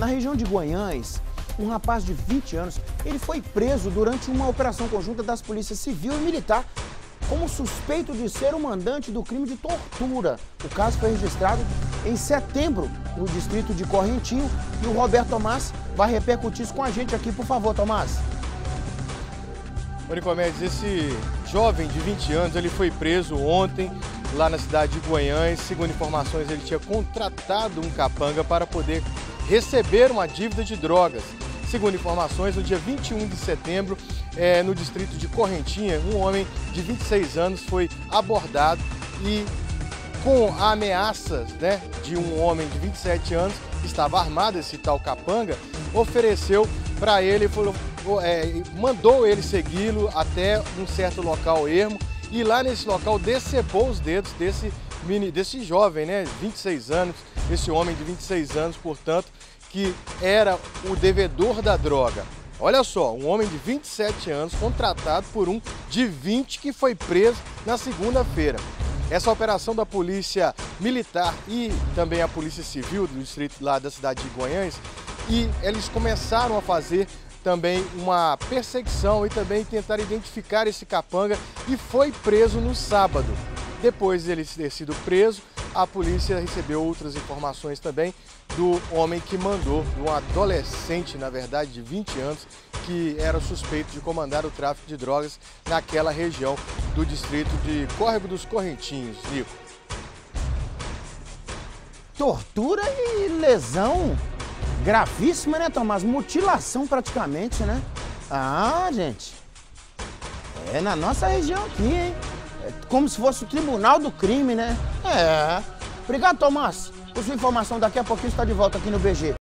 Na região de Guanhães, um rapaz de 20 anos, ele foi preso durante uma operação conjunta das polícias civil e militar como suspeito de ser o mandante do crime de tortura. O caso foi registrado em setembro no distrito de Correntinho e o Roberto Tomás vai repercutir isso com a gente aqui, por favor, Tomás. Manicomedes, esse jovem de 20 anos, ele foi preso ontem lá na cidade de Guanhães. Segundo informações, ele tinha contratado um capanga para poder receber uma dívida de drogas. Segundo informações, no dia 21 de setembro, é, no distrito de Correntinha, um homem de 26 anos foi abordado e com a ameaça né, de um homem de 27 anos, que estava armado, esse tal capanga, ofereceu para ele, falou, é, mandou ele segui-lo até um certo local ermo e lá nesse local decepou os dedos desse, mini, desse jovem, né, 26 anos, esse homem de 26 anos, portanto, que era o devedor da droga. Olha só, um homem de 27 anos contratado por um de 20 que foi preso na segunda-feira. Essa operação da Polícia Militar e também a Polícia Civil do distrito lá da cidade de Goiânia, e eles começaram a fazer também uma perseguição e também tentar identificar esse capanga e foi preso no sábado. Depois de ele ter sido preso, a polícia recebeu outras informações também do homem que mandou, de um adolescente, na verdade, de 20 anos, que era suspeito de comandar o tráfico de drogas naquela região do distrito de Córrego dos Correntinhos, Nico. Tortura e lesão gravíssima, né, Tomás? Mutilação praticamente, né? Ah, gente. É na nossa região aqui, hein? Como se fosse o tribunal do crime, né? É. Obrigado, Tomás. Por sua informação, daqui a pouquinho está de volta aqui no BG.